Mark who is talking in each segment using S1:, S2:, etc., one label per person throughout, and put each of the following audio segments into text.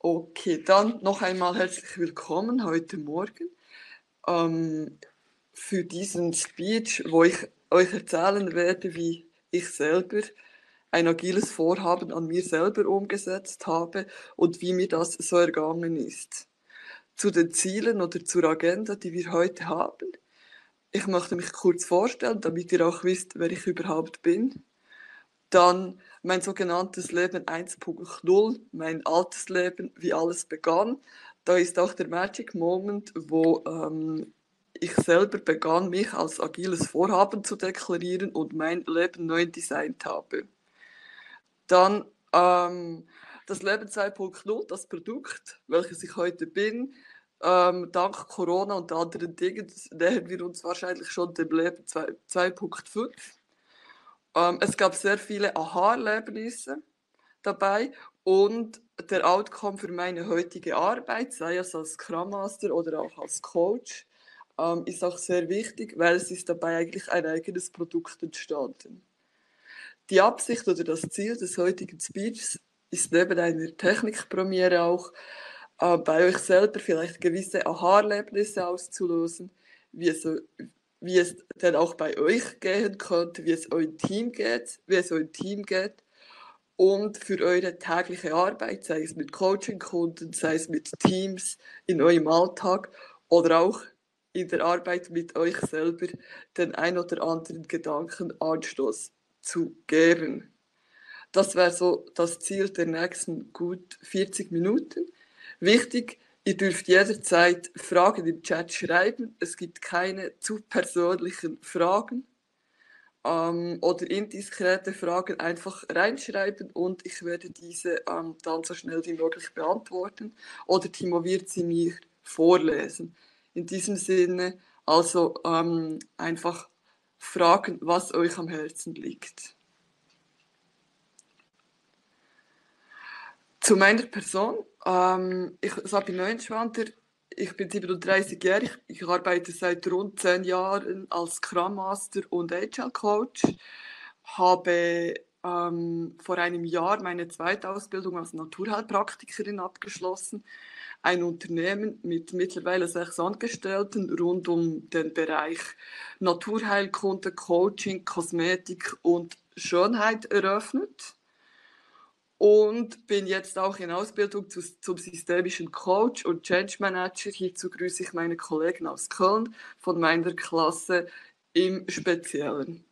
S1: Okay, dann noch einmal herzlich willkommen heute Morgen ähm, für diesen Speech, wo ich euch erzählen werde, wie ich selber ein agiles Vorhaben an mir selber umgesetzt habe und wie mir das so ergangen ist. Zu den Zielen oder zur Agenda, die wir heute haben. Ich möchte mich kurz vorstellen, damit ihr auch wisst, wer ich überhaupt bin. Dann mein sogenanntes Leben 1.0, mein altes Leben, wie alles begann. Da ist auch der Magic Moment, wo ähm, ich selber begann, mich als agiles Vorhaben zu deklarieren und mein Leben neu designt habe. Dann ähm, das Leben 2.0, das Produkt, welches ich heute bin. Ähm, dank Corona und anderen Dingen nähern wir uns wahrscheinlich schon dem Leben 2.5. Ähm, es gab sehr viele Aha-Erlebnisse dabei und der Outcome für meine heutige Arbeit, sei es als Scrum Master oder auch als Coach, ähm, ist auch sehr wichtig, weil es ist dabei eigentlich ein eigenes Produkt entstanden. Die Absicht oder das Ziel des heutigen Speeches ist neben einer Technikpremiere auch, äh, bei euch selber vielleicht gewisse Aha-Erlebnisse auszulösen, wie es, wie es denn auch bei euch gehen könnte, wie es euer Team geht, wie es euer Team geht und für eure tägliche Arbeit, sei es mit Coaching-Kunden, sei es mit Teams in eurem Alltag oder auch in der Arbeit mit euch selber den ein oder anderen Gedankenanstoß zu geben. Das wäre so das Ziel der nächsten gut 40 Minuten. Wichtig, ihr dürft jederzeit Fragen im Chat schreiben. Es gibt keine zu persönlichen Fragen ähm, oder indiskrete Fragen einfach reinschreiben und ich werde diese ähm, dann so schnell wie möglich beantworten oder Timo wird sie mir vorlesen in diesem Sinne also ähm, einfach fragen, was euch am Herzen liegt. Zu meiner Person. Ähm, ich Sabine Neuenschwander, ich bin 37-jährig. Ich arbeite seit rund zehn Jahren als Scrum Master und Agile Coach. Habe ähm, vor einem Jahr meine zweite Ausbildung als Naturheilpraktikerin abgeschlossen ein Unternehmen mit mittlerweile sechs Angestellten rund um den Bereich Naturheilkunde, Coaching, Kosmetik und Schönheit eröffnet und bin jetzt auch in Ausbildung zu, zum systemischen Coach und Change Manager. Hierzu grüße ich meine Kollegen aus Köln von meiner Klasse im Speziellen.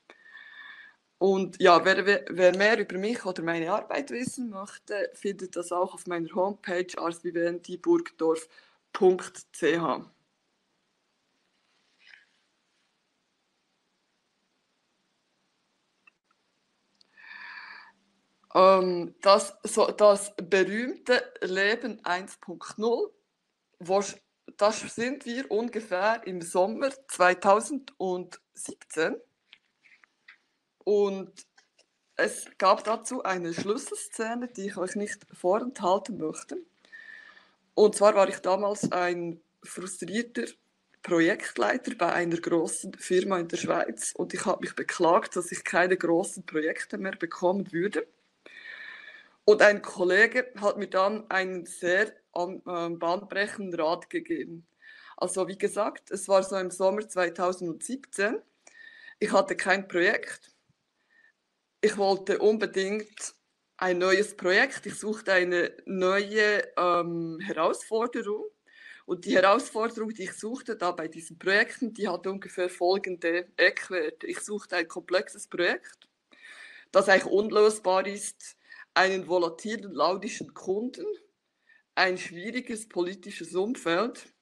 S1: Und ja, wer, wer mehr über mich oder meine Arbeit wissen möchte, findet das auch auf meiner Homepage arsviventiburgdorf.ch. Ähm, das, so, das berühmte Leben 1.0, das sind wir ungefähr im Sommer 2017. Und es gab dazu eine Schlüsselszene, die ich euch nicht vorenthalten möchte. Und zwar war ich damals ein frustrierter Projektleiter bei einer großen Firma in der Schweiz und ich habe mich beklagt, dass ich keine großen Projekte mehr bekommen würde. Und ein Kollege hat mir dann einen sehr ähm, bahnbrechenden Rat gegeben. Also wie gesagt, es war so im Sommer 2017. Ich hatte kein Projekt ich wollte unbedingt ein neues Projekt. Ich suchte eine neue ähm, Herausforderung. Und die Herausforderung, die ich suchte da bei diesen Projekten, die hatte ungefähr folgende Eckwerte. Ich suchte ein komplexes Projekt, das eigentlich unlösbar ist, einen volatilen, lautischen Kunden, ein schwieriges politisches Umfeld,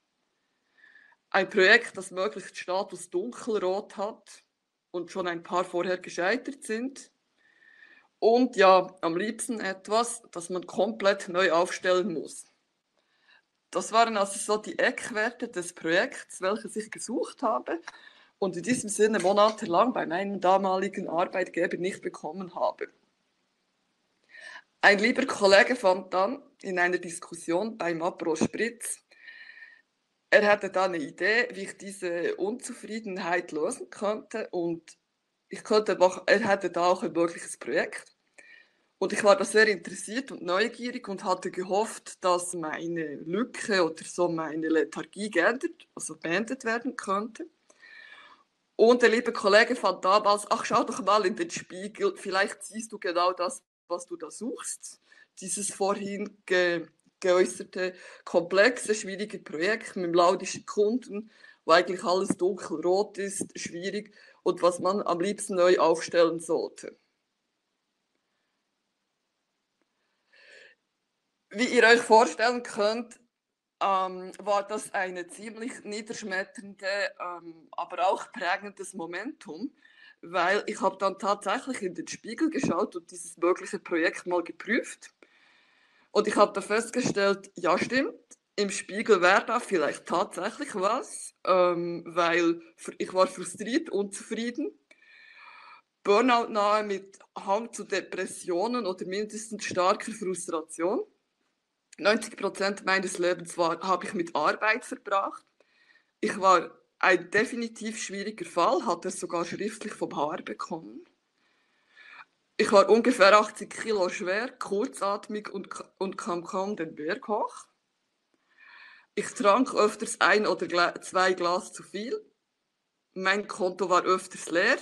S1: ein Projekt, das möglichst Status dunkelrot hat und schon ein paar vorher gescheitert sind, und ja, am liebsten etwas, das man komplett neu aufstellen muss. Das waren also so die Eckwerte des Projekts, welches ich gesucht habe und in diesem Sinne monatelang bei meinem damaligen Arbeitgeber nicht bekommen habe. Ein lieber Kollege fand dann in einer Diskussion beim Apro Spritz, er hatte da eine Idee, wie ich diese Unzufriedenheit lösen könnte und ich könnte, er hatte da auch ein mögliches Projekt Und ich war da sehr interessiert und neugierig und hatte gehofft, dass meine Lücke oder so meine Lethargie geändert, also beendet werden könnte. Und der liebe Kollege fand damals, ach schau doch mal in den Spiegel, vielleicht siehst du genau das, was du da suchst. Dieses vorhin ge geäußerte, komplexe, schwierige Projekt mit laudischen Kunden, wo eigentlich alles dunkelrot ist, schwierig und was man am liebsten neu aufstellen sollte. Wie ihr euch vorstellen könnt, ähm, war das eine ziemlich niederschmetternde, ähm, aber auch prägendes Momentum, weil ich habe dann tatsächlich in den Spiegel geschaut und dieses mögliche Projekt mal geprüft. Und ich habe da festgestellt, ja stimmt, im Spiegel wäre da vielleicht tatsächlich was, ähm, weil ich war frustriert, unzufrieden, Burnout nahe mit Hang zu Depressionen oder mindestens starker Frustration. 90 Prozent meines Lebens habe ich mit Arbeit verbracht. Ich war ein definitiv schwieriger Fall, hatte es sogar schriftlich vom Haar bekommen. Ich war ungefähr 80 Kilo schwer, kurzatmig und, und kam kaum den Berg hoch. Ich trank öfters ein oder zwei Glas zu viel. Mein Konto war öfters leer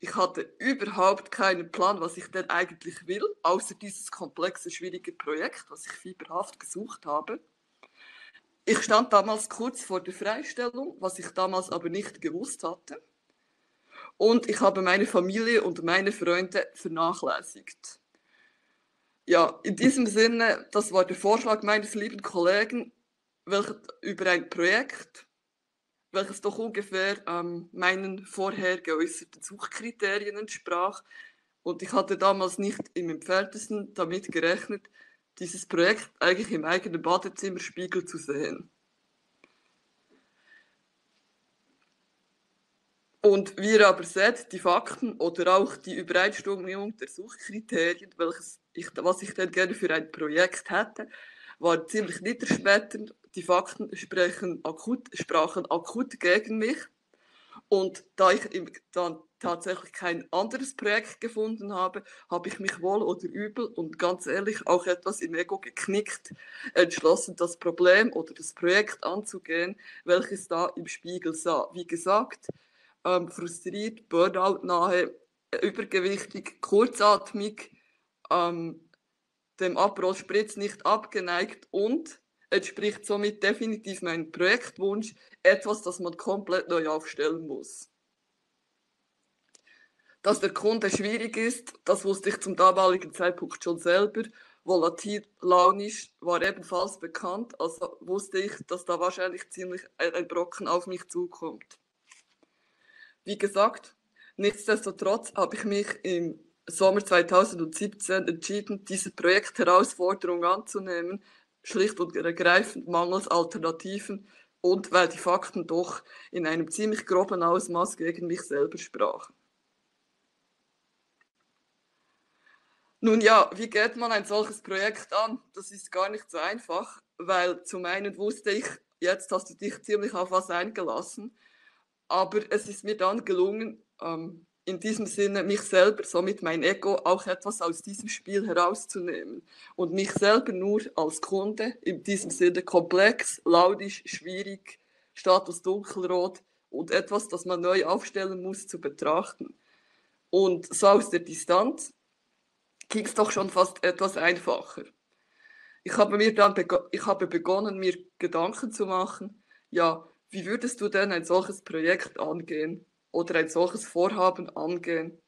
S1: ich hatte überhaupt keinen Plan, was ich denn eigentlich will, außer dieses komplexe, schwierige Projekt, was ich fieberhaft gesucht habe. Ich stand damals kurz vor der Freistellung, was ich damals aber nicht gewusst hatte. Und ich habe meine Familie und meine Freunde vernachlässigt. Ja, in diesem Sinne, das war der Vorschlag meines lieben Kollegen welcher, über ein Projekt, welches doch ungefähr ähm, meinen vorher geäußerten Suchkriterien entsprach. Und ich hatte damals nicht im entferntesten damit gerechnet, dieses Projekt eigentlich im eigenen Badezimmerspiegel zu sehen. Und wie ihr aber seht, die Fakten oder auch die Übereinstimmung der Suchkriterien, welches ich, was ich denn gerne für ein Projekt hätte, war ziemlich niederschmetternd die Fakten sprechen akut, sprachen akut gegen mich. Und da ich dann tatsächlich kein anderes Projekt gefunden habe, habe ich mich wohl oder übel und ganz ehrlich auch etwas im Ego geknickt, entschlossen, das Problem oder das Projekt anzugehen, welches da im Spiegel sah. Wie gesagt, ähm, frustriert, Burnout nahe, übergewichtig, kurzatmig, ähm, dem Aperol Spritz nicht abgeneigt und entspricht somit definitiv meinem Projektwunsch, etwas, das man komplett neu aufstellen muss. Dass der Kunde schwierig ist, das wusste ich zum damaligen Zeitpunkt schon selber. Volatil, launisch war ebenfalls bekannt, also wusste ich, dass da wahrscheinlich ziemlich ein Brocken auf mich zukommt. Wie gesagt, nichtsdestotrotz habe ich mich im Sommer 2017 entschieden, diese Projektherausforderung anzunehmen, schlicht und ergreifend mangels Alternativen und weil die Fakten doch in einem ziemlich groben Ausmaß gegen mich selber sprachen. Nun ja, wie geht man ein solches Projekt an? Das ist gar nicht so einfach, weil zum einen wusste ich, jetzt hast du dich ziemlich auf was eingelassen, aber es ist mir dann gelungen, ähm, in diesem Sinne mich selber, somit mein Ego, auch etwas aus diesem Spiel herauszunehmen und mich selber nur als Kunde, in diesem Sinne komplex, laudisch, schwierig, Status dunkelrot und etwas, das man neu aufstellen muss, zu betrachten. Und so aus der Distanz ging es doch schon fast etwas einfacher. Ich habe mir dann ich habe begonnen, mir Gedanken zu machen, ja, wie würdest du denn ein solches Projekt angehen? Oder ein solches Vorhaben angehen.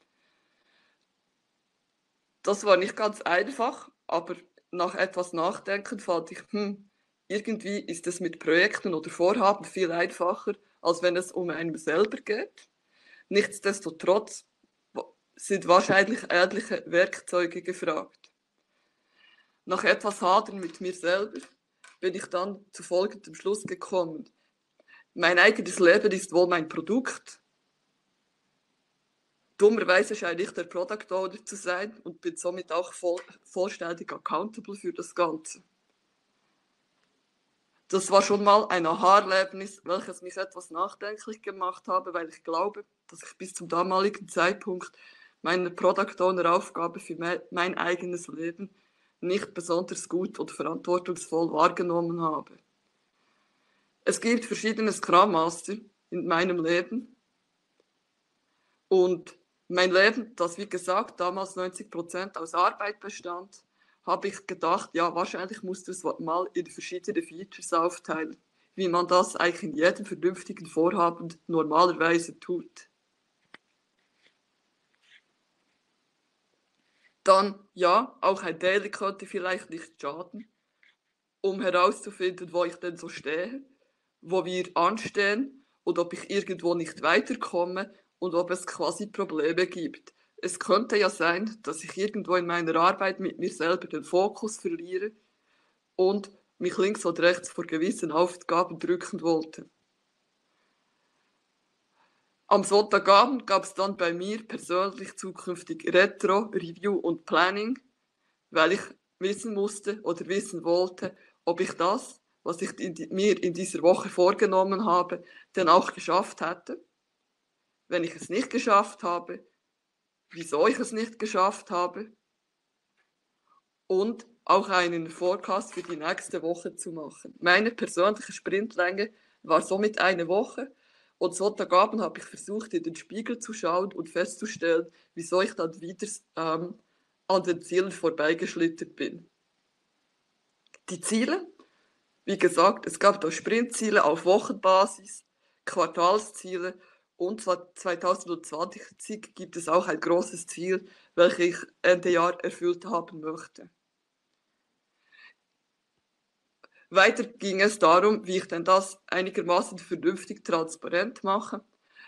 S1: Das war nicht ganz einfach, aber nach etwas Nachdenken fand ich, hm, irgendwie ist es mit Projekten oder Vorhaben viel einfacher, als wenn es um einen selber geht. Nichtsdestotrotz sind wahrscheinlich ähnliche Werkzeuge gefragt. Nach etwas Hadern mit mir selber bin ich dann zu folgendem Schluss gekommen. Mein eigenes Leben ist wohl mein Produkt dummerweise scheine ich der Product Owner zu sein und bin somit auch voll, vollständig accountable für das Ganze. Das war schon mal ein Aha-Erlebnis, welches mich etwas nachdenklich gemacht habe, weil ich glaube, dass ich bis zum damaligen Zeitpunkt meiner Product Owner Aufgabe für mein eigenes Leben nicht besonders gut oder verantwortungsvoll wahrgenommen habe. Es gibt verschiedene Scrum Master in meinem Leben und mein Leben, das wie gesagt damals 90 Prozent aus Arbeit bestand, habe ich gedacht, ja, wahrscheinlich musst du es mal in verschiedene Features aufteilen, wie man das eigentlich in jedem vernünftigen Vorhaben normalerweise tut. Dann, ja, auch ein Daily könnte vielleicht nicht schaden, um herauszufinden, wo ich denn so stehe, wo wir anstehen und ob ich irgendwo nicht weiterkomme und ob es quasi Probleme gibt. Es könnte ja sein, dass ich irgendwo in meiner Arbeit mit mir selber den Fokus verliere und mich links oder rechts vor gewissen Aufgaben drücken wollte. Am Sonntagabend gab es dann bei mir persönlich zukünftig Retro, Review und Planning, weil ich wissen musste oder wissen wollte, ob ich das, was ich in die, mir in dieser Woche vorgenommen habe, denn auch geschafft hätte wenn ich es nicht geschafft habe, wieso ich es nicht geschafft habe und auch einen Forecast für die nächste Woche zu machen. Meine persönliche Sprintlänge war somit eine Woche und Sonntagabend habe ich versucht, in den Spiegel zu schauen und festzustellen, wieso ich dann wieder ähm, an den Zielen vorbeigeschlittert bin. Die Ziele, wie gesagt, es gab da Sprintziele auf Wochenbasis, Quartalsziele und 2020 gibt es auch ein großes Ziel, welches ich Ende Jahr erfüllt haben möchte. Weiter ging es darum, wie ich denn das einigermaßen vernünftig transparent mache,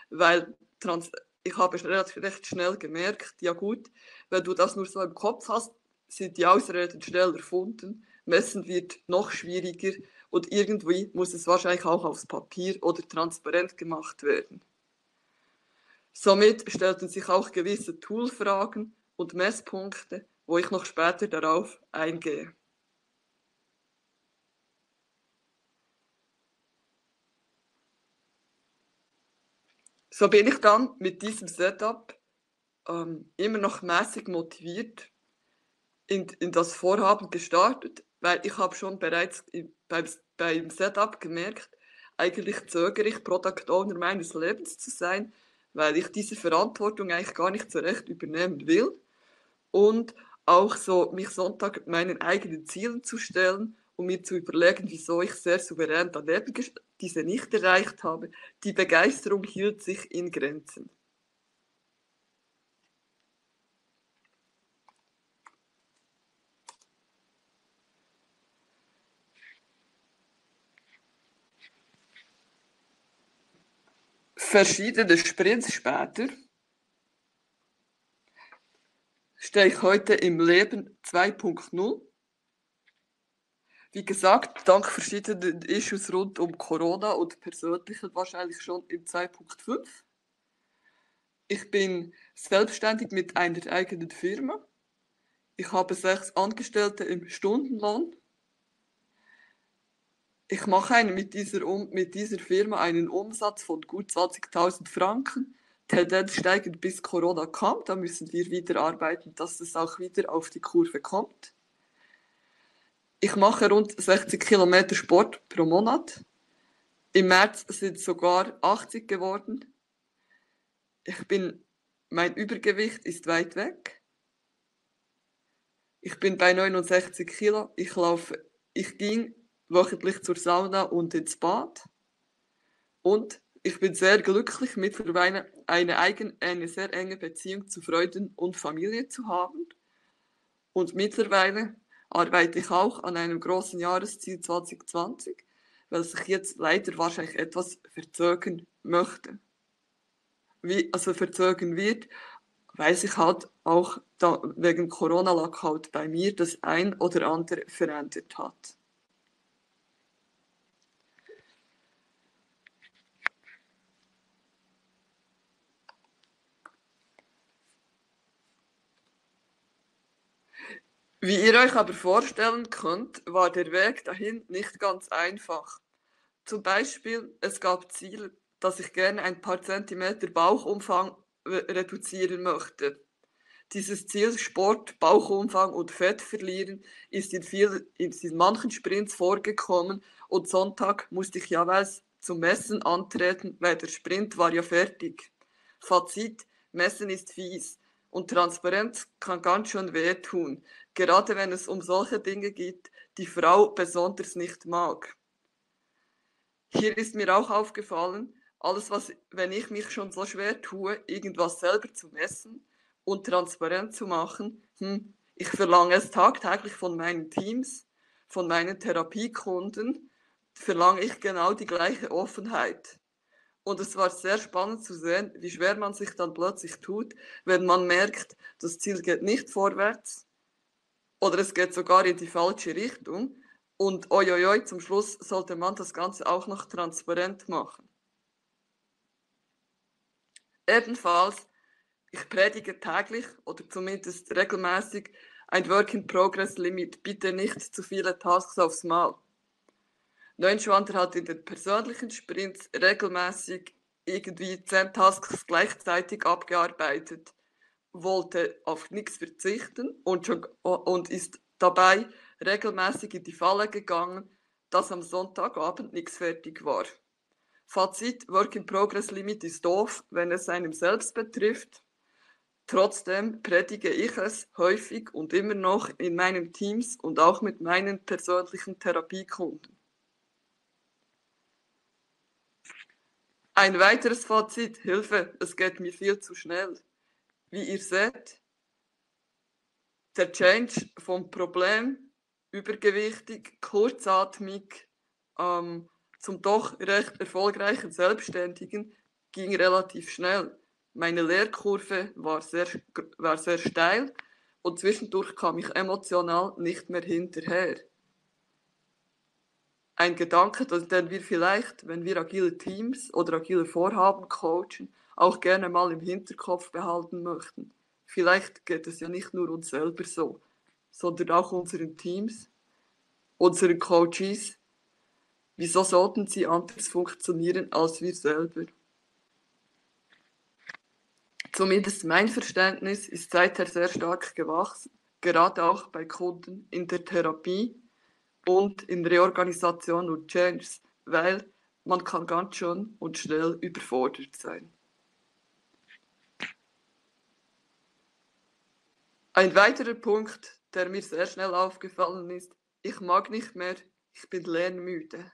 S1: weil trans ich habe recht schnell gemerkt, ja gut, wenn du das nur so im Kopf hast, sind die Ausreden schnell erfunden, messen wird noch schwieriger und irgendwie muss es wahrscheinlich auch aufs Papier oder transparent gemacht werden. Somit stellten sich auch gewisse Toolfragen und Messpunkte, wo ich noch später darauf eingehe. So bin ich dann mit diesem Setup ähm, immer noch mäßig motiviert in, in das Vorhaben gestartet, weil ich habe schon bereits beim, beim Setup gemerkt, eigentlich zögere ich Product Owner meines Lebens zu sein, weil ich diese Verantwortung eigentlich gar nicht so recht übernehmen will und auch so mich Sonntag meinen eigenen Zielen zu stellen und mir zu überlegen, wieso ich sehr souverän daneben diese nicht erreicht habe. Die Begeisterung hielt sich in Grenzen. Verschiedene Sprints später stehe ich heute im Leben 2.0. Wie gesagt, dank verschiedenen Issues rund um Corona und persönlichen wahrscheinlich schon im 2.5. Ich bin selbstständig mit einer eigenen Firma. Ich habe sechs Angestellte im Stundenlohn ich mache einen mit, dieser, mit dieser Firma einen Umsatz von gut 20.000 Franken. Tendenz steigend bis Corona kommt. Da müssen wir wieder arbeiten, dass es auch wieder auf die Kurve kommt. Ich mache rund 60 Kilometer Sport pro Monat. Im März sind es sogar 80 geworden. Ich bin, mein Übergewicht ist weit weg. Ich bin bei 69 Kilo. Ich laufe, ich ging wöchentlich zur Sauna und ins Bad. Und ich bin sehr glücklich, mittlerweile eine, eigen, eine sehr enge Beziehung zu Freunden und Familie zu haben. Und mittlerweile arbeite ich auch an einem großen Jahresziel 2020, weil sich jetzt leider wahrscheinlich etwas verzögern möchte. Wie, also verzögern wird, weil sich halt auch da, wegen Corona lag halt bei mir das ein oder andere verändert hat. Wie ihr euch aber vorstellen könnt, war der Weg dahin nicht ganz einfach. Zum Beispiel, es gab Ziele, dass ich gerne ein paar Zentimeter Bauchumfang reduzieren möchte. Dieses Ziel Sport, Bauchumfang und Fett verlieren ist in, viel, in manchen Sprints vorgekommen und Sonntag musste ich jeweils zum Messen antreten, weil der Sprint war ja fertig. Fazit, Messen ist fies und Transparenz kann ganz schön wehtun, gerade wenn es um solche Dinge geht, die Frau besonders nicht mag. Hier ist mir auch aufgefallen, alles was, wenn ich mich schon so schwer tue, irgendwas selber zu messen, und transparent zu machen, hm, ich verlange es tagtäglich von meinen Teams, von meinen Therapiekunden, verlange ich genau die gleiche Offenheit. Und es war sehr spannend zu sehen, wie schwer man sich dann plötzlich tut, wenn man merkt, das Ziel geht nicht vorwärts oder es geht sogar in die falsche Richtung. Und oi, oi, oi, zum Schluss sollte man das Ganze auch noch transparent machen. Ebenfalls ich predige täglich oder zumindest regelmäßig ein Work-in-Progress-Limit. Bitte nicht zu viele Tasks aufs Mal. Neunschwander hat in den persönlichen Sprints regelmäßig irgendwie zehn Tasks gleichzeitig abgearbeitet, wollte auf nichts verzichten und, schon, und ist dabei regelmäßig in die Falle gegangen, dass am Sonntagabend nichts fertig war. Fazit, Work-in-Progress-Limit ist doof, wenn es einem selbst betrifft Trotzdem predige ich es häufig und immer noch in meinen Teams und auch mit meinen persönlichen Therapiekunden. Ein weiteres Fazit, Hilfe, es geht mir viel zu schnell. Wie ihr seht, der Change vom Problem, übergewichtig, kurzatmig, ähm, zum doch recht erfolgreichen Selbstständigen ging relativ schnell. Meine Lehrkurve war sehr, war sehr steil und zwischendurch kam ich emotional nicht mehr hinterher. Ein Gedanke, den wir vielleicht, wenn wir agile Teams oder agile Vorhaben coachen, auch gerne mal im Hinterkopf behalten möchten. Vielleicht geht es ja nicht nur uns selber so, sondern auch unseren Teams, unseren Coaches. Wieso sollten sie anders funktionieren als wir selber? Zumindest mein Verständnis ist seither sehr stark gewachsen, gerade auch bei Kunden in der Therapie und in Reorganisation und Changes, weil man kann ganz schön und schnell überfordert sein. Ein weiterer Punkt, der mir sehr schnell aufgefallen ist, ich mag nicht mehr, ich bin lernmüde.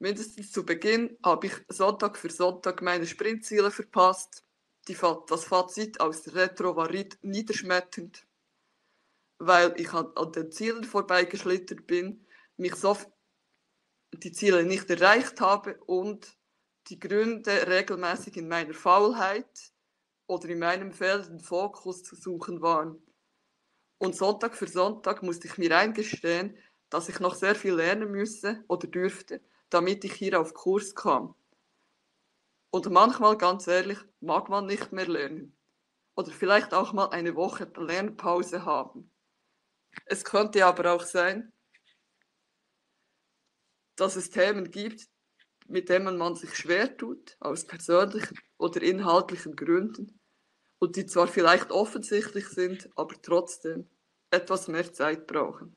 S1: Mindestens zu Beginn habe ich Sonntag für Sonntag meine Sprintziele verpasst die, das Fazit aus der Retro war niederschmetternd, weil ich an, an den Zielen vorbeigeschlittert bin, mich so die Ziele nicht erreicht habe und die Gründe regelmäßig in meiner Faulheit oder in meinem fehlenden Fokus zu suchen waren. Und Sonntag für Sonntag musste ich mir eingestehen, dass ich noch sehr viel lernen müsse oder dürfte, damit ich hier auf Kurs kam. Und manchmal, ganz ehrlich, mag man nicht mehr lernen. Oder vielleicht auch mal eine Woche Lernpause haben. Es könnte aber auch sein, dass es Themen gibt, mit denen man sich schwer tut, aus persönlichen oder inhaltlichen Gründen, und die zwar vielleicht offensichtlich sind, aber trotzdem etwas mehr Zeit brauchen.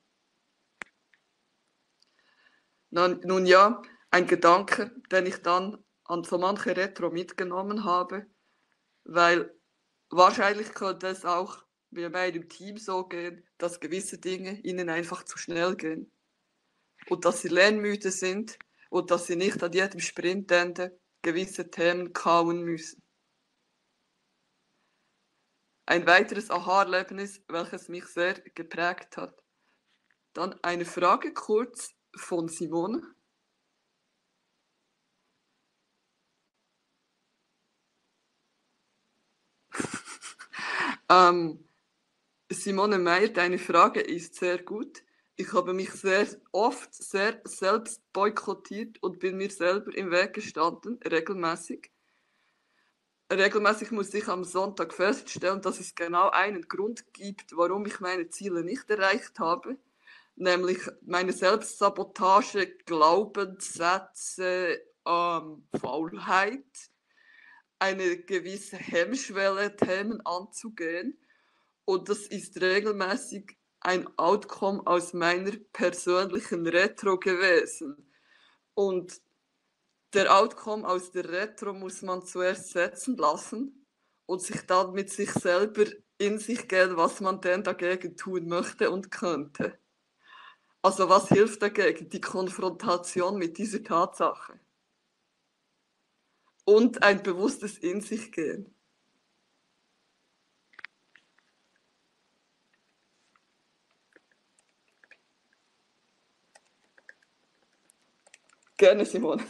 S1: Nun, ja, ein Gedanke, den ich dann an so manche Retro mitgenommen habe, weil wahrscheinlich könnte es auch bei meinem Team so gehen, dass gewisse Dinge ihnen einfach zu schnell gehen und dass sie lernmüde sind und dass sie nicht an jedem Sprintende gewisse Themen kauen müssen. Ein weiteres Aha-Erlebnis, welches mich sehr geprägt hat. Dann eine Frage kurz von Simone. Ähm, Simone Meyer, deine Frage ist sehr gut. Ich habe mich sehr oft sehr selbst boykottiert und bin mir selber im Weg gestanden, regelmäßig. Regelmäßig muss ich am Sonntag feststellen, dass es genau einen Grund gibt, warum ich meine Ziele nicht erreicht habe, nämlich meine Selbstsabotage, Glaubenssätze, ähm, Faulheit eine gewisse Hemmschwelle, Themen anzugehen. Und das ist regelmäßig ein Outcome aus meiner persönlichen Retro gewesen. Und der Outcome aus der Retro muss man zuerst setzen lassen und sich dann mit sich selber in sich gehen, was man denn dagegen tun möchte und könnte. Also was hilft dagegen? Die Konfrontation mit dieser Tatsache. Und ein bewusstes In sich gehen. Gerne, Simone.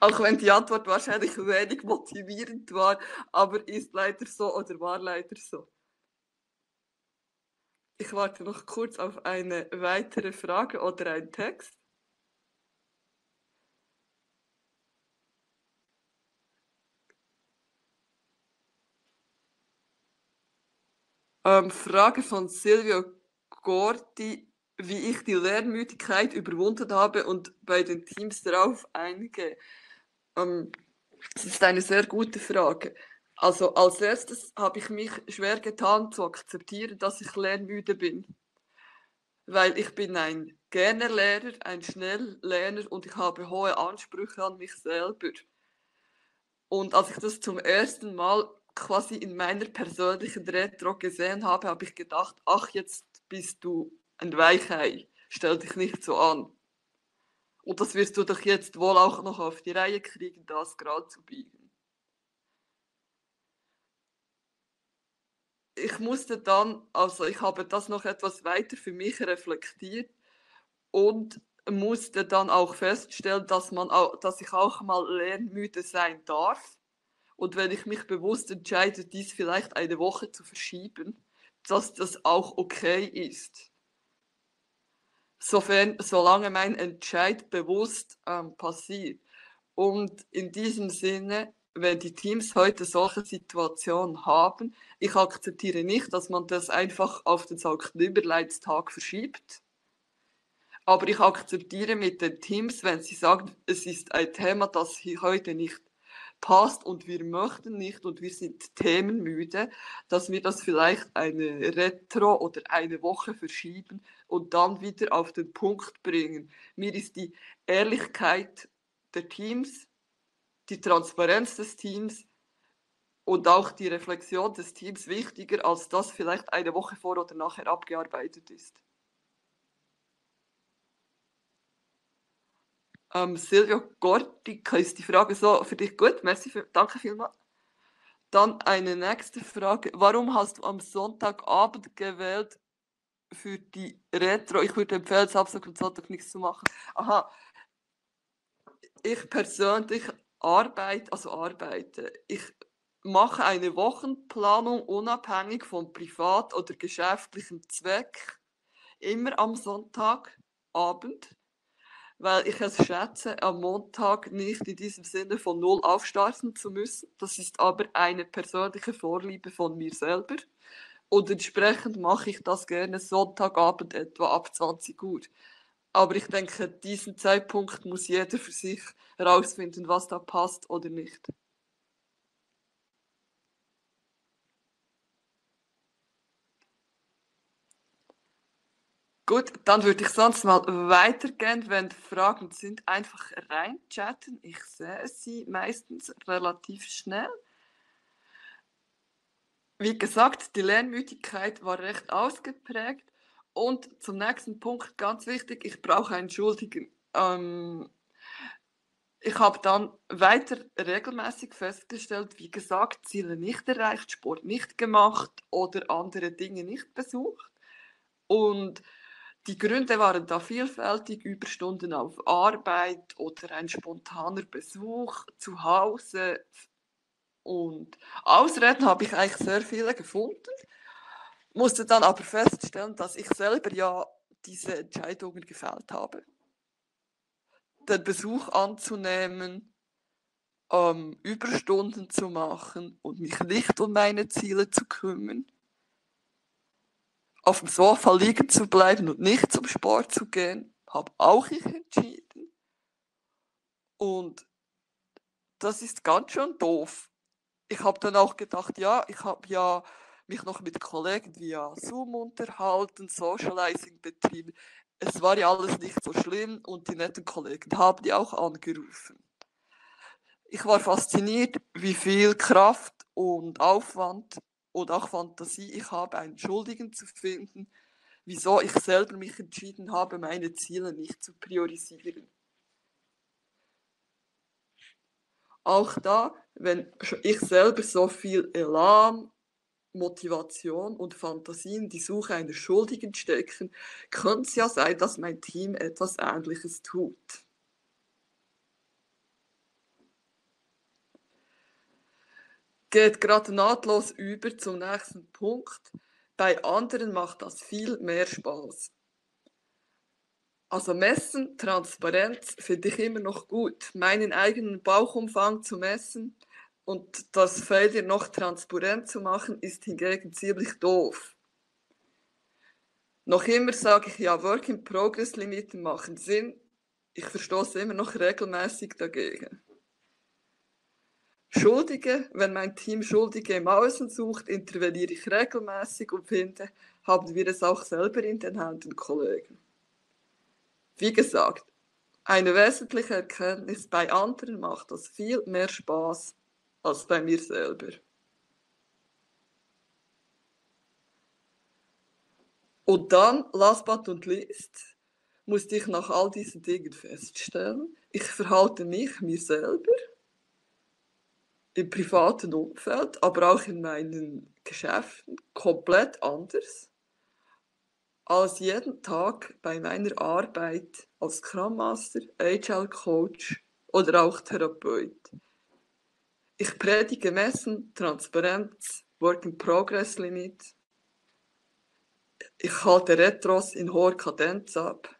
S1: Auch wenn die Antwort wahrscheinlich wenig motivierend war, aber ist leider so oder war leider so. Ich warte noch kurz auf eine weitere Frage oder einen Text. Ähm, Frage von Silvio Gorti wie ich die Lernmüdigkeit überwunden habe und bei den Teams darauf eingehe. Ähm, das ist eine sehr gute Frage. Also als erstes habe ich mich schwer getan zu akzeptieren, dass ich lernmüde bin. Weil ich bin ein gerne Lehrer, ein Schnelllerner und ich habe hohe Ansprüche an mich selber. Und als ich das zum ersten Mal quasi in meiner persönlichen Retro gesehen habe, habe ich gedacht, ach, jetzt bist du ein Weichei. Stell dich nicht so an. Und das wirst du doch jetzt wohl auch noch auf die Reihe kriegen, das gerade zu biegen. Ich musste dann, also ich habe das noch etwas weiter für mich reflektiert und musste dann auch feststellen, dass, man auch, dass ich auch mal lernmüde sein darf. Und wenn ich mich bewusst entscheide, dies vielleicht eine Woche zu verschieben, dass das auch okay ist sofern, solange mein Entscheid bewusst ähm, passiert. Und in diesem Sinne, wenn die Teams heute solche Situationen haben, ich akzeptiere nicht, dass man das einfach auf den Sankt-Nimmerleins-Tag verschiebt. Aber ich akzeptiere mit den Teams, wenn sie sagen, es ist ein Thema, das heute nicht passt und wir möchten nicht und wir sind themenmüde, dass wir das vielleicht eine Retro oder eine Woche verschieben und dann wieder auf den Punkt bringen. Mir ist die Ehrlichkeit der Teams, die Transparenz des Teams und auch die Reflexion des Teams wichtiger, als das vielleicht eine Woche vor oder nachher abgearbeitet ist. Ähm, Silvio Gordica ist die Frage so für dich gut. Merci, für, danke vielmals. Dann eine nächste Frage. Warum hast du am Sonntagabend gewählt für die Retro? Ich würde empfehlen, Samstag und Sonntag nichts zu machen. Aha. Ich persönlich arbeite, also arbeite. Ich mache eine Wochenplanung unabhängig von privat oder geschäftlichem Zweck. Immer am Sonntagabend weil ich es schätze, am Montag nicht in diesem Sinne von Null aufstarten zu müssen. Das ist aber eine persönliche Vorliebe von mir selber. Und entsprechend mache ich das gerne Sonntagabend etwa ab 20 Uhr. Aber ich denke, diesen Zeitpunkt muss jeder für sich herausfinden, was da passt oder nicht. Gut, dann würde ich sonst mal weitergehen. Wenn Fragen sind, einfach reinchatten. Ich sehe sie meistens relativ schnell. Wie gesagt, die Lernmüdigkeit war recht ausgeprägt. Und zum nächsten Punkt, ganz wichtig, ich brauche einen Schuldigen. Ähm, ich habe dann weiter regelmäßig festgestellt, wie gesagt, Ziele nicht erreicht, Sport nicht gemacht oder andere Dinge nicht besucht. Und die Gründe waren da vielfältig, Überstunden auf Arbeit oder ein spontaner Besuch zu Hause. Und Ausreden habe ich eigentlich sehr viele gefunden, musste dann aber feststellen, dass ich selber ja diese Entscheidungen gefällt habe. Den Besuch anzunehmen, ähm, Überstunden zu machen und mich nicht um meine Ziele zu kümmern auf dem Sofa liegen zu bleiben und nicht zum Sport zu gehen, habe auch ich entschieden. Und das ist ganz schön doof. ich habe dann auch gedacht, ja, ich habe ja mich noch mit Kollegen via Zoom unterhalten, Socializing betrieben. Es war ja alles nicht so schlimm und die netten Kollegen haben die auch angerufen. Ich war fasziniert, wie viel Kraft und Aufwand und auch Fantasie ich habe, einen Schuldigen zu finden, wieso ich selber mich entschieden habe, meine Ziele nicht zu priorisieren. Auch da, wenn ich selber so viel Elan, Motivation und Fantasie in die Suche eines Schuldigen stecken, könnte es ja sein, dass mein Team etwas Ähnliches tut. Geht gerade nahtlos über zum nächsten Punkt. Bei anderen macht das viel mehr Spaß. Also messen, Transparenz finde ich immer noch gut. Meinen eigenen Bauchumfang zu messen und das Failure noch transparent zu machen, ist hingegen ziemlich doof. Noch immer sage ich ja, Work in Progress Limiten machen Sinn. Ich verstoße immer noch regelmäßig dagegen. Schuldige, wenn mein Team Schuldige im Außen sucht, interveniere ich regelmäßig und finde, haben wir es auch selber in den Händen, Kollegen. Wie gesagt, eine wesentliche Erkenntnis bei anderen macht das viel mehr Spaß als bei mir selber. Und dann, last but not least, musste ich nach all diesen Dingen feststellen, ich verhalte mich mir selber im privaten Umfeld, aber auch in meinen Geschäften komplett anders als jeden Tag bei meiner Arbeit als Scrum Master, Agile Coach oder auch Therapeut. Ich predige Messen, Transparenz, Work in Progress Limit. Ich halte Retros in hoher Kadenz ab.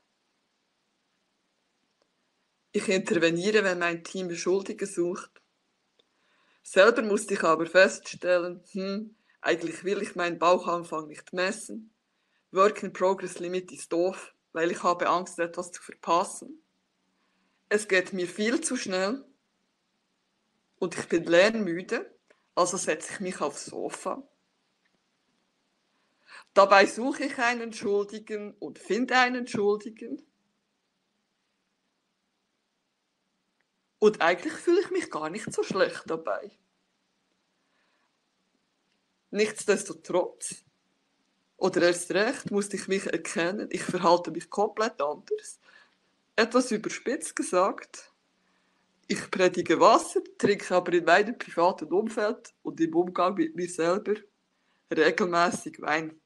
S1: Ich interveniere, wenn mein Team Schuldige sucht. Selber musste ich aber feststellen, hm, eigentlich will ich meinen Bauchanfang nicht messen. Work in Progress Limit ist doof, weil ich habe Angst, etwas zu verpassen. Es geht mir viel zu schnell und ich bin lernmüde, also setze ich mich aufs Sofa. Dabei suche ich einen Schuldigen und finde einen Schuldigen. Und eigentlich fühle ich mich gar nicht so schlecht dabei. Nichtsdestotrotz oder erst recht musste ich mich erkennen, ich verhalte mich komplett anders. Etwas überspitzt gesagt, ich predige Wasser, trinke aber in meinem privaten Umfeld und im Umgang mit mir selber regelmäßig Wein.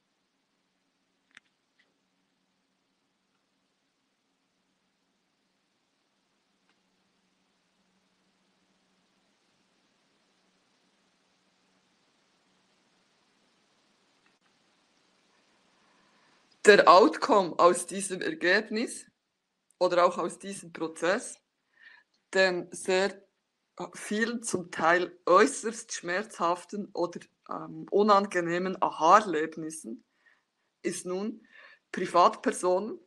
S1: Der Outcome aus diesem Ergebnis oder auch aus diesem Prozess, den sehr vielen zum Teil äußerst schmerzhaften oder ähm, unangenehmen Aha-Erlebnissen, ist nun Privatpersonen,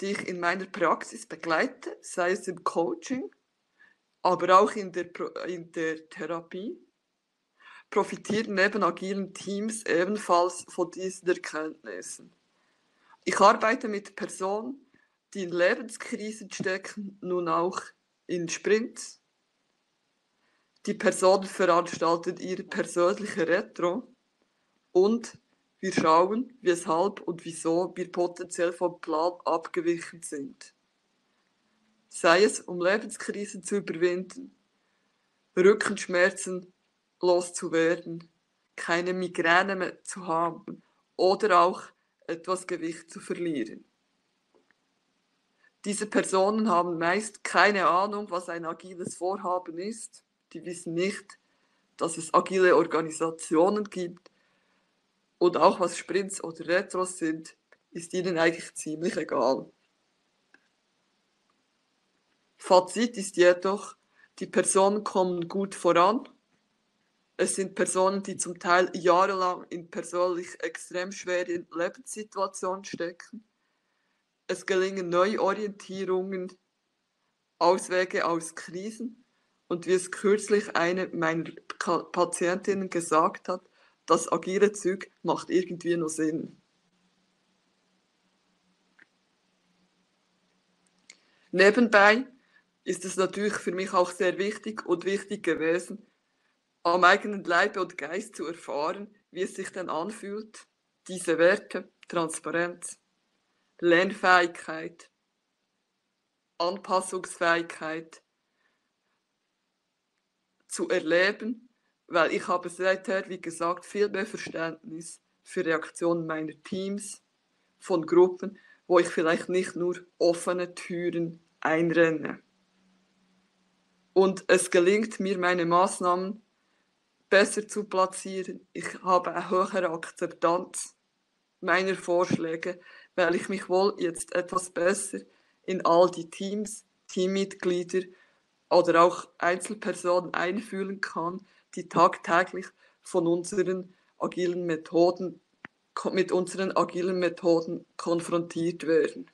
S1: die ich in meiner Praxis begleite, sei es im Coaching, aber auch in der, in der Therapie, profitieren neben agilen Teams ebenfalls von diesen Erkenntnissen. Ich arbeite mit Personen, die in Lebenskrisen stecken, nun auch in Sprints. Die Personen veranstalten ihre persönliche Retro und wir schauen, weshalb und wieso wir potenziell vom Plan abgewichen sind. Sei es, um Lebenskrisen zu überwinden, Rückenschmerzen loszuwerden, keine Migräne mehr zu haben oder auch etwas Gewicht zu verlieren. Diese Personen haben meist keine Ahnung, was ein agiles Vorhaben ist. Die wissen nicht, dass es agile Organisationen gibt. Und auch was Sprints oder Retros sind, ist ihnen eigentlich ziemlich egal. Fazit ist jedoch, die Personen kommen gut voran es sind Personen, die zum Teil jahrelang in persönlich extrem schweren Lebenssituationen stecken. Es gelingen Neuorientierungen, Auswege aus Krisen Und wie es kürzlich eine meiner Patientinnen gesagt hat, das agile Zug macht irgendwie noch Sinn. Nebenbei ist es natürlich für mich auch sehr wichtig und wichtig gewesen, am eigenen Leibe und Geist zu erfahren, wie es sich denn anfühlt, diese Werte, Transparenz, Lernfähigkeit, Anpassungsfähigkeit zu erleben, weil ich habe seither, wie gesagt, viel mehr Verständnis für Reaktionen meiner Teams, von Gruppen, wo ich vielleicht nicht nur offene Türen einrenne. Und es gelingt mir, meine Maßnahmen besser zu platzieren. Ich habe eine höhere Akzeptanz meiner Vorschläge, weil ich mich wohl jetzt etwas besser in all die Teams, Teammitglieder oder auch Einzelpersonen einfühlen kann, die tagtäglich von unseren agilen Methoden mit unseren agilen Methoden konfrontiert werden.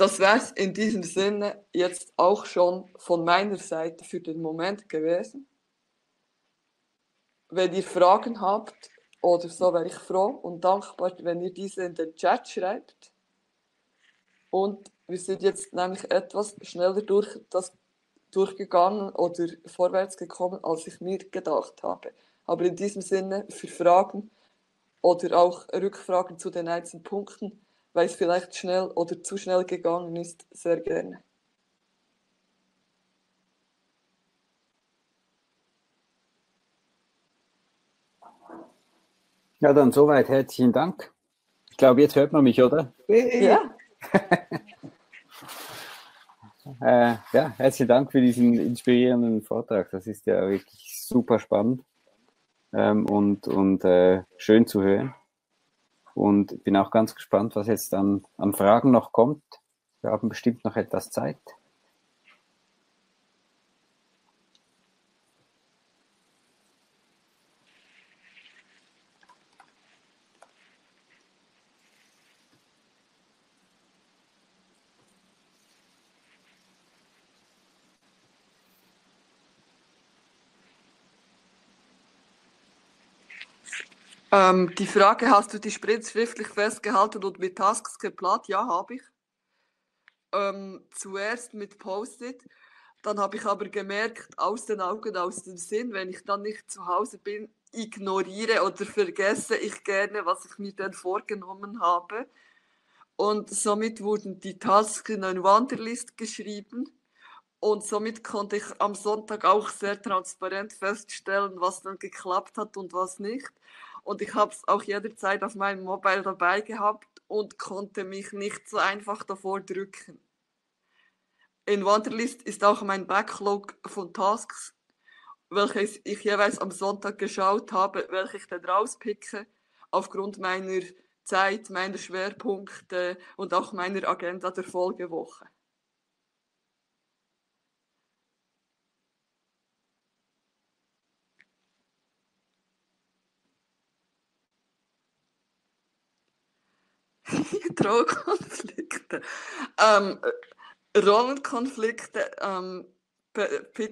S1: Das wäre es in diesem Sinne jetzt auch schon von meiner Seite für den Moment gewesen. Wenn ihr Fragen habt oder so, wäre ich froh und dankbar, wenn ihr diese in den Chat schreibt. Und wir sind jetzt nämlich etwas schneller durch das durchgegangen oder vorwärts gekommen, als ich mir gedacht habe. Aber in diesem Sinne für Fragen oder auch Rückfragen zu den einzelnen Punkten weil es vielleicht schnell oder zu schnell gegangen ist, sehr gerne.
S2: Ja, dann soweit. Herzlichen Dank. Ich glaube, jetzt hört man mich, oder?
S1: Ja.
S2: äh, ja, herzlichen Dank für diesen inspirierenden Vortrag. Das ist ja wirklich super spannend ähm, und, und äh, schön zu hören. Und bin auch ganz gespannt, was jetzt an, an Fragen noch kommt. Wir haben bestimmt noch etwas Zeit.
S1: Ähm, die Frage, hast du die Sprints schriftlich festgehalten und mit Tasks geplant? Ja, habe ich. Ähm, zuerst mit Post-it. Dann habe ich aber gemerkt, aus den Augen, aus dem Sinn, wenn ich dann nicht zu Hause bin, ignoriere oder vergesse ich gerne, was ich mir dann vorgenommen habe. Und somit wurden die Tasks in ein Wanderlist geschrieben. Und somit konnte ich am Sonntag auch sehr transparent feststellen, was dann geklappt hat und was nicht und ich habe es auch jederzeit auf meinem Mobile dabei gehabt und konnte mich nicht so einfach davor drücken. In Wanderlist ist auch mein Backlog von Tasks, welches ich jeweils am Sonntag geschaut habe, welche ich dann rauspicke, aufgrund meiner Zeit, meiner Schwerpunkte und auch meiner Agenda der Folgewoche. Drohkonflikte. Ähm, Rollenkonflikte. Ähm,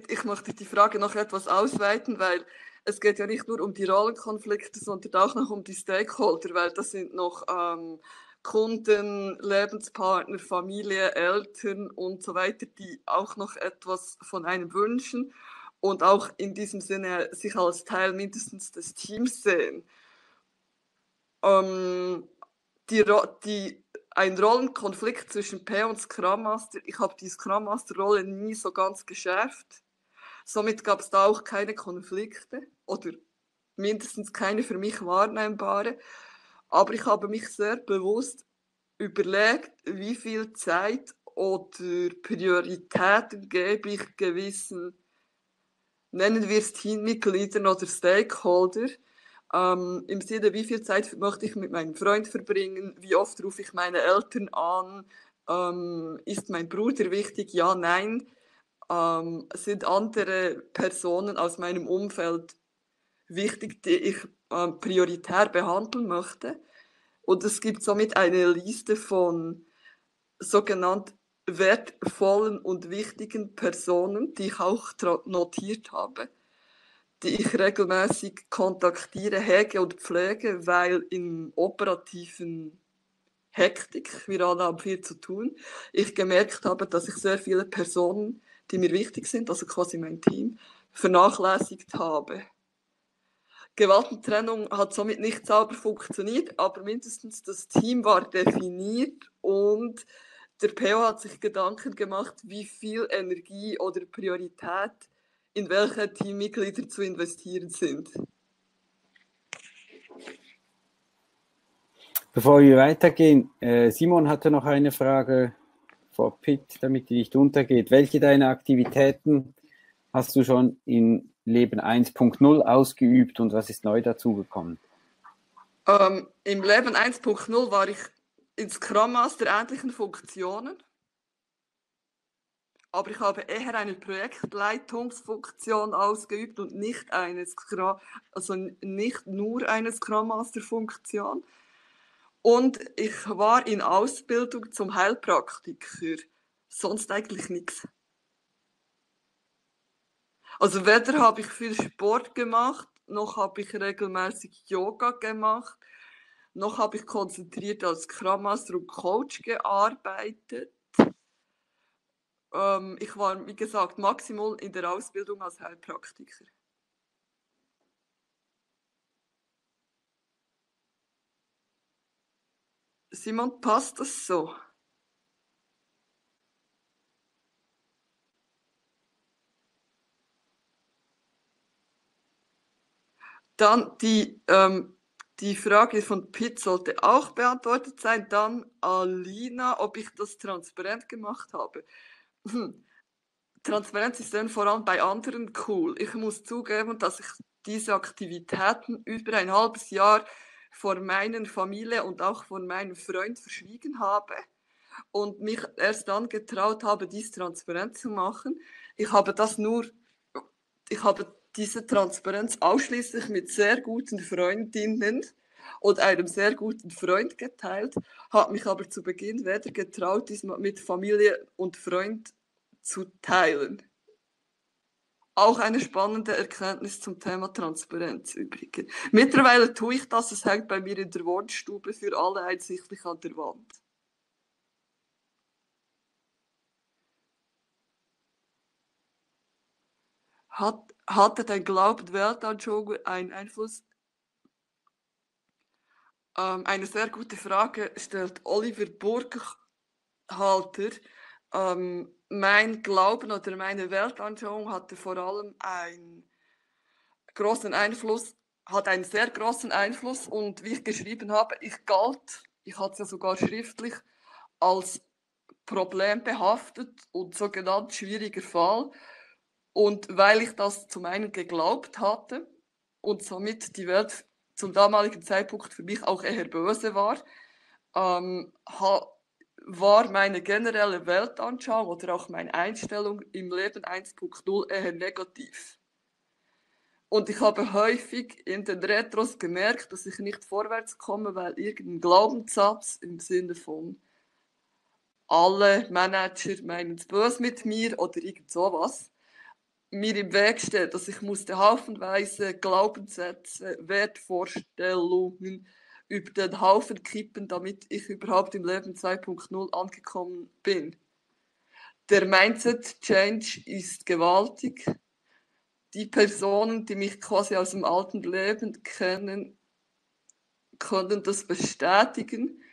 S1: ich möchte die Frage noch etwas ausweiten, weil es geht ja nicht nur um die Rollenkonflikte, sondern auch noch um die Stakeholder, weil das sind noch ähm, Kunden, Lebenspartner, Familie, Eltern und so weiter, die auch noch etwas von einem wünschen und auch in diesem Sinne sich als Teil mindestens des Teams sehen. Ähm, die, die, ein Rollenkonflikt zwischen P und Scrum Master. Ich habe die Scrum Master Rolle nie so ganz geschärft. Somit gab es da auch keine Konflikte oder mindestens keine für mich wahrnehmbare. Aber ich habe mich sehr bewusst überlegt, wie viel Zeit oder Prioritäten gebe ich gewissen, nennen wir es Teammitgliedern oder Stakeholder, ähm, Im Sinne, wie viel Zeit möchte ich mit meinem Freund verbringen? Wie oft rufe ich meine Eltern an? Ähm, ist mein Bruder wichtig? Ja, nein. Ähm, sind andere Personen aus meinem Umfeld wichtig, die ich ähm, prioritär behandeln möchte? Und es gibt somit eine Liste von sogenannt wertvollen und wichtigen Personen, die ich auch notiert habe, die ich regelmäßig kontaktiere, hege und pflege, weil im operativen Hektik, wir alle haben viel zu tun, ich gemerkt habe, dass ich sehr viele Personen, die mir wichtig sind, also quasi mein Team, vernachlässigt habe. Gewaltentrennung hat somit nicht sauber funktioniert, aber mindestens das Team war definiert und der PO hat sich Gedanken gemacht, wie viel Energie oder Priorität in welche Teammitglieder zu investieren sind.
S2: Bevor wir weitergehen, äh, Simon hatte noch eine Frage vor Pitt, damit die nicht untergeht. Welche deiner Aktivitäten hast du schon in Leben 1.0 ausgeübt und was ist neu dazugekommen?
S1: Ähm, Im Leben 1.0 war ich in Scrum Master ähnlichen Funktionen. Aber ich habe eher eine Projektleitungsfunktion ausgeübt und nicht eine Scrum, also nicht nur eine Scrum Master Funktion. Und ich war in Ausbildung zum Heilpraktiker. Sonst eigentlich nichts. Also weder habe ich viel Sport gemacht, noch habe ich regelmäßig Yoga gemacht, noch habe ich konzentriert als Scrum Master und Coach gearbeitet. Ähm, ich war, wie gesagt, maximal in der Ausbildung als Heilpraktiker. Simon, passt das so? Dann die ähm, die Frage von Pitt sollte auch beantwortet sein. Dann Alina, ob ich das transparent gemacht habe. Hm. Transparenz ist dann vor allem bei anderen cool. Ich muss zugeben, dass ich diese Aktivitäten über ein halbes Jahr vor meiner Familie und auch vor meinem Freund verschwiegen habe und mich erst dann getraut habe, dies transparent zu machen. Ich habe das nur, ich habe diese Transparenz ausschließlich mit sehr guten Freundinnen und einem sehr guten Freund geteilt, habe mich aber zu Beginn weder getraut, dies mit Familie und Freund zu teilen. Auch eine spannende Erkenntnis zum Thema Transparenz übrigens. Mittlerweile tue ich das, es hängt bei mir in der Wohnstube für alle einsichtlich an der Wand. Hat, hatte dein Glauben Weltanschauung einen Einfluss? Ähm, eine sehr gute Frage stellt Oliver Burghalter. Ähm, mein Glauben oder meine Weltanschauung hatte vor allem einen großen Einfluss, hat einen sehr großen Einfluss und wie ich geschrieben habe, ich galt, ich hatte es ja sogar schriftlich, als problembehaftet und sogenannt schwieriger Fall. Und weil ich das zum einen geglaubt hatte und somit die Welt zum damaligen Zeitpunkt für mich auch eher böse war, ähm, war meine generelle Weltanschauung oder auch meine Einstellung im Leben 1.0 eher negativ. Und ich habe häufig in den Retros gemerkt, dass ich nicht vorwärts komme, weil irgendein Glaubenssatz im Sinne von alle Manager meinen es böse mit mir oder irgend sowas mir im Weg steht. dass ich musste haufenweise Glaubenssätze, Wertvorstellungen über den Haufen kippen, damit ich überhaupt im Leben 2.0 angekommen bin. Der Mindset Change ist gewaltig. Die Personen, die mich quasi aus dem alten Leben kennen, können das bestätigen.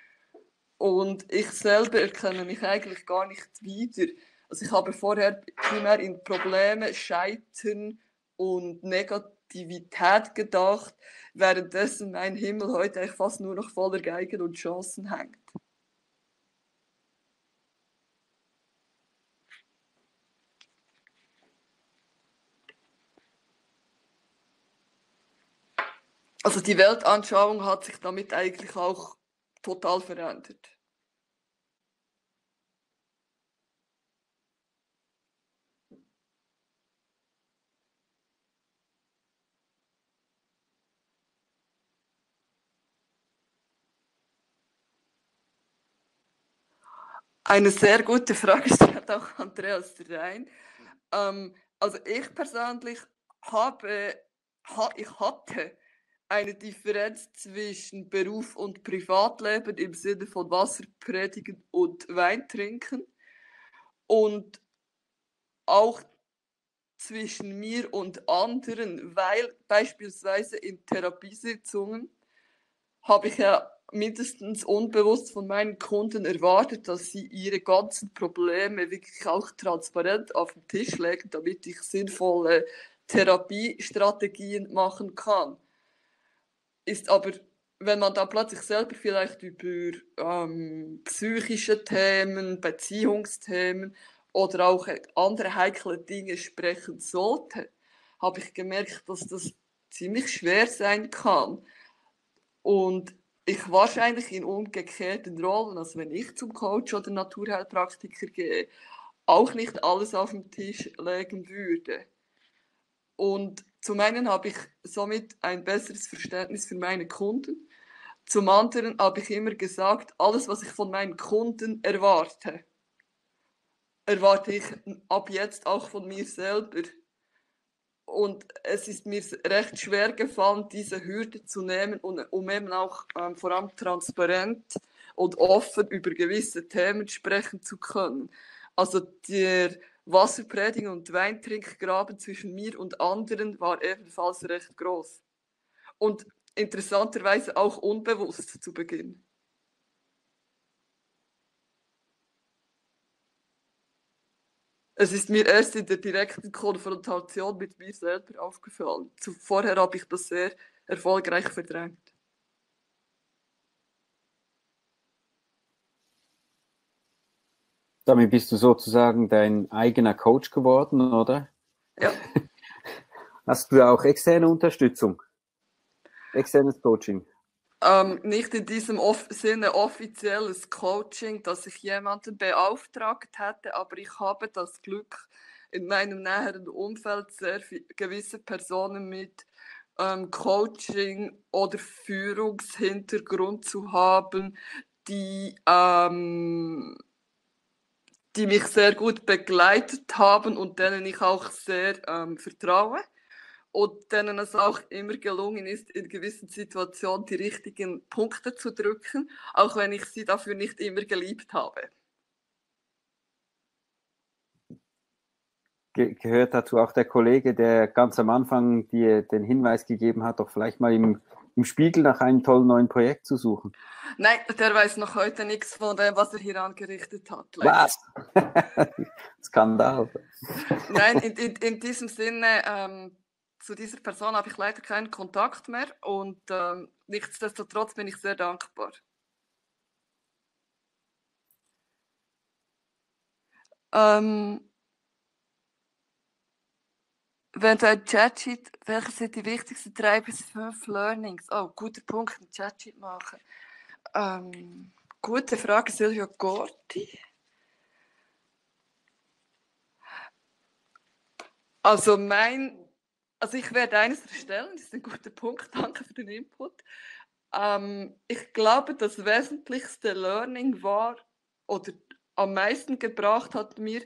S1: Und ich selber erkenne mich eigentlich gar nicht wieder. Also ich habe vorher primär in Probleme, Scheitern und Negativität gedacht, währenddessen mein Himmel heute eigentlich fast nur noch voller Geigen und Chancen hängt. Also die Weltanschauung hat sich damit eigentlich auch total verändert. Eine sehr gute Frage stellt auch Andreas Rhein. Ähm, also ich persönlich habe, ha, ich hatte eine Differenz zwischen Beruf und Privatleben im Sinne von Wasser predigen und Wein trinken und auch zwischen mir und anderen, weil beispielsweise in Therapiesitzungen habe ich ja mindestens unbewusst von meinen Kunden erwartet, dass sie ihre ganzen Probleme wirklich auch transparent auf den Tisch legen, damit ich sinnvolle Therapiestrategien machen kann. Ist aber, wenn man da plötzlich selber vielleicht über ähm, psychische Themen, Beziehungsthemen oder auch andere heikle Dinge sprechen sollte, habe ich gemerkt, dass das ziemlich schwer sein kann. Und ich wahrscheinlich in umgekehrten Rollen, also wenn ich zum Coach oder Naturheilpraktiker gehe, auch nicht alles auf den Tisch legen würde. Und zum einen habe ich somit ein besseres Verständnis für meine Kunden. Zum anderen habe ich immer gesagt, alles, was ich von meinen Kunden erwarte, erwarte ich ab jetzt auch von mir selber. Und es ist mir recht schwer gefallen, diese Hürde zu nehmen, und, um eben auch ähm, vor allem transparent und offen über gewisse Themen sprechen zu können. Also der Wasserpredigen und Weintrinkgraben zwischen mir und anderen war ebenfalls recht groß. Und interessanterweise auch unbewusst zu Beginn. Es ist mir erst in der direkten Konfrontation mit mir selber aufgefallen. Vorher habe ich das sehr erfolgreich verdrängt.
S2: Damit bist du sozusagen dein eigener Coach geworden, oder?
S1: Ja.
S2: Hast du auch externe Unterstützung? Externes Coaching?
S1: Ähm, nicht in diesem off Sinne offizielles Coaching, dass ich jemanden beauftragt hätte, aber ich habe das Glück, in meinem näheren Umfeld sehr gewisse Personen mit ähm, Coaching oder Führungshintergrund zu haben, die, ähm, die mich sehr gut begleitet haben und denen ich auch sehr ähm, vertraue und denen es auch immer gelungen ist, in gewissen Situationen die richtigen Punkte zu drücken, auch wenn ich sie dafür nicht immer geliebt habe.
S2: gehört dazu auch der Kollege, der ganz am Anfang dir den Hinweis gegeben hat, doch vielleicht mal im, im Spiegel nach einem tollen neuen Projekt zu suchen?
S1: Nein, der weiß noch heute nichts von dem, was er hier angerichtet hat.
S2: Was? Skandal.
S1: Nein, in, in, in diesem Sinne ähm, zu dieser Person habe ich leider keinen Kontakt mehr und ähm, nichtsdestotrotz bin ich sehr dankbar. Ähm, wenn du ein Chatsheet, welche sind die wichtigsten drei bis fünf Learnings? Oh, guter Punkt, ein Chatsheet machen. Ähm, gute Frage, Silvia Gorti. Also mein also ich werde eines erstellen, das ist ein guter Punkt, danke für den Input. Ähm, ich glaube, das wesentlichste Learning war oder am meisten gebracht hat mir,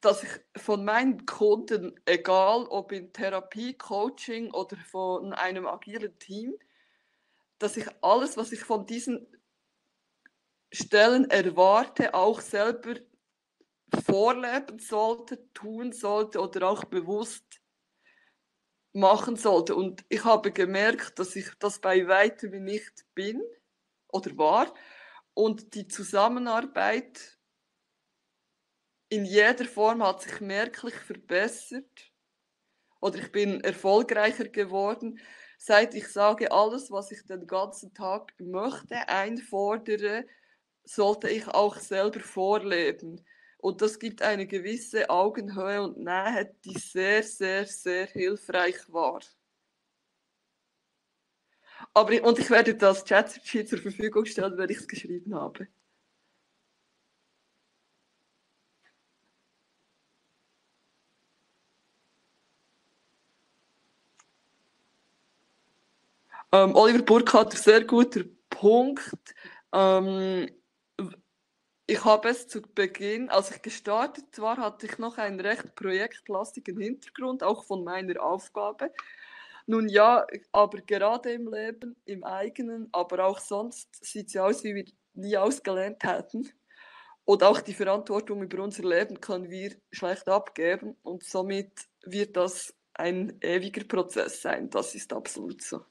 S1: dass ich von meinen Kunden, egal ob in Therapie, Coaching oder von einem agilen Team, dass ich alles, was ich von diesen Stellen erwarte, auch selber vorleben sollte, tun sollte oder auch bewusst machen sollte. Und ich habe gemerkt, dass ich das bei weitem nicht bin oder war. Und die Zusammenarbeit in jeder Form hat sich merklich verbessert. Oder ich bin erfolgreicher geworden, seit ich sage, alles, was ich den ganzen Tag möchte, einfordere, sollte ich auch selber vorleben. Und das gibt eine gewisse Augenhöhe und Nähe, die sehr, sehr, sehr hilfreich war. Aber, und ich werde das Chat-Sheet zur Verfügung stellen, wenn ich es geschrieben habe. Ähm, Oliver Burkhardt, sehr guter Punkt. Ähm, ich habe es zu Beginn, als ich gestartet war, hatte ich noch einen recht projektlastigen Hintergrund, auch von meiner Aufgabe. Nun ja, aber gerade im Leben, im eigenen, aber auch sonst sieht es aus, wie wir nie ausgelernt hätten. Und auch die Verantwortung über unser Leben können wir schlecht abgeben und somit wird das ein ewiger Prozess sein. Das ist absolut so.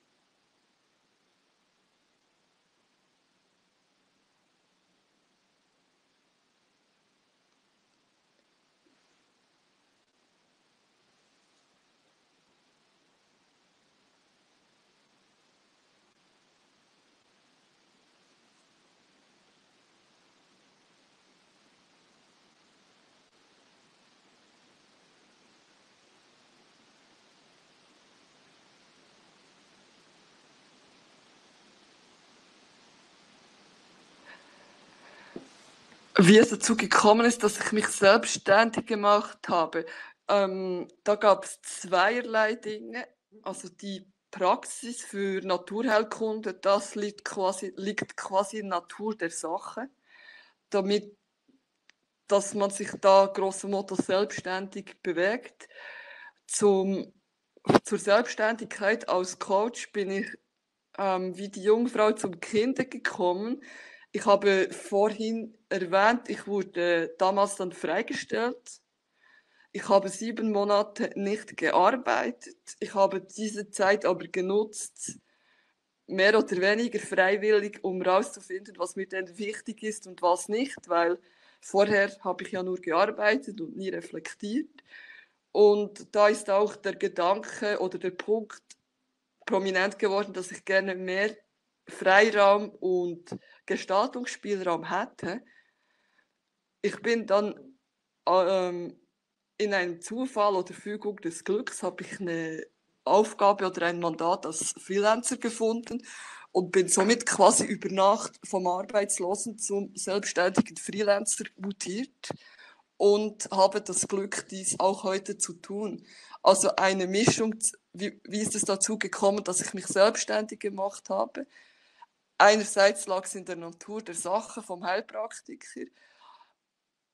S1: Wie es dazu gekommen ist, dass ich mich selbstständig gemacht habe, ähm, da gab es zweierlei Dinge. Also die Praxis für Naturheilkunde, das liegt quasi, liegt quasi in Natur der Sache, damit, dass man sich da grosso modo selbstständig bewegt. Zum, zur Selbstständigkeit als Coach bin ich ähm, wie die Jungfrau zum Kind gekommen. Ich habe vorhin erwähnt, ich wurde damals dann freigestellt. Ich habe sieben Monate nicht gearbeitet. Ich habe diese Zeit aber genutzt, mehr oder weniger freiwillig, um herauszufinden, was mir denn wichtig ist und was nicht, weil vorher habe ich ja nur gearbeitet und nie reflektiert. Und da ist auch der Gedanke oder der Punkt prominent geworden, dass ich gerne mehr Freiraum und Gestaltungsspielraum hätte. Ich bin dann ähm, in einem Zufall oder Fügung des Glücks habe ich eine Aufgabe oder ein Mandat als Freelancer gefunden und bin somit quasi über Nacht vom Arbeitslosen zum selbstständigen Freelancer mutiert und habe das Glück, dies auch heute zu tun. Also eine Mischung, wie, wie ist es dazu gekommen, dass ich mich selbstständig gemacht habe? Einerseits lag es in der Natur der Sache vom Heilpraktiker,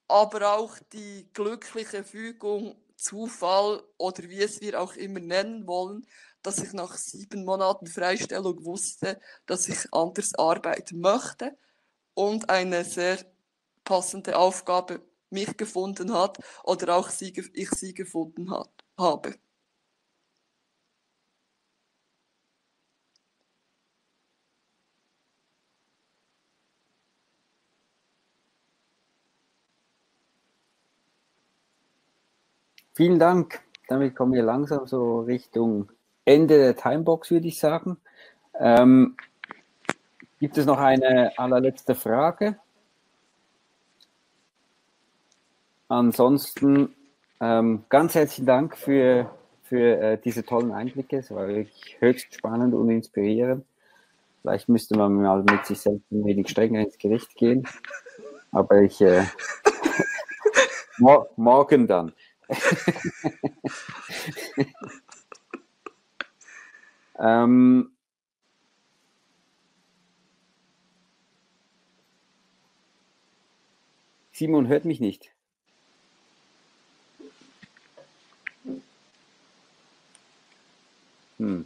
S1: aber auch die glückliche Fügung, Zufall oder wie es wir auch immer nennen wollen, dass ich nach sieben Monaten Freistellung wusste, dass ich anders arbeiten möchte und eine sehr passende Aufgabe mich gefunden hat oder auch sie, ich sie gefunden hat, habe.
S2: Vielen Dank. Damit kommen wir langsam so Richtung Ende der Timebox, würde ich sagen. Ähm, gibt es noch eine allerletzte Frage? Ansonsten ähm, ganz herzlichen Dank für, für äh, diese tollen Einblicke. Es war wirklich höchst spannend und inspirierend. Vielleicht müsste man mal mit sich selbst ein wenig strenger ins Gericht gehen. Aber ich äh, morgen dann. Ähm, Simon hört mich nicht. Hm.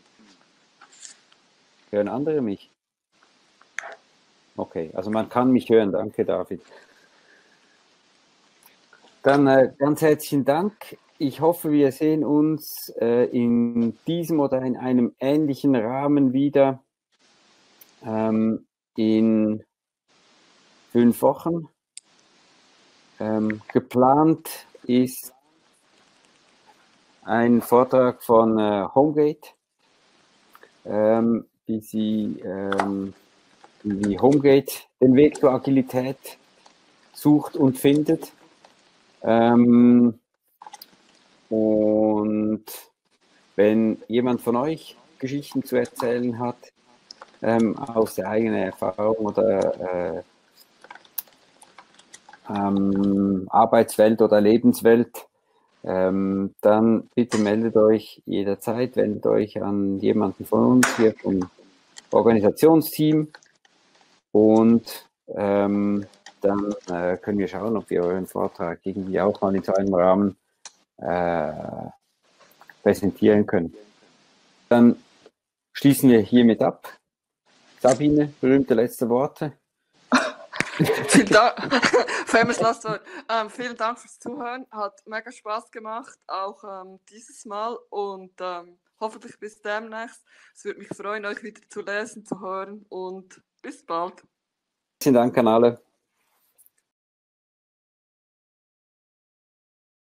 S2: Hören andere mich? Okay, also man kann mich hören. Danke, David. Dann äh, ganz herzlichen Dank. Ich hoffe, wir sehen uns äh, in diesem oder in einem ähnlichen Rahmen wieder ähm, in fünf Wochen. Ähm, geplant ist ein Vortrag von äh, Homegate, ähm, wie sie ähm, wie Homegate den Weg zur Agilität sucht und findet. Ähm, und wenn jemand von euch Geschichten zu erzählen hat, ähm, aus der eigenen Erfahrung oder äh, ähm, Arbeitswelt oder Lebenswelt, ähm, dann bitte meldet euch jederzeit, wendet euch an jemanden von uns hier vom Organisationsteam. Und ähm, dann äh, können wir schauen, ob wir euren Vortrag irgendwie auch mal in so einem Rahmen äh, präsentieren können. Dann schließen wir hiermit ab. Sabine, berühmte letzte Worte.
S1: vielen Dank. Famous last word. Ähm, vielen Dank fürs Zuhören. Hat mega Spaß gemacht, auch ähm, dieses Mal. Und ähm, hoffentlich bis demnächst. Es würde mich freuen, euch wieder zu lesen, zu hören. Und bis bald.
S2: Vielen Dank an alle.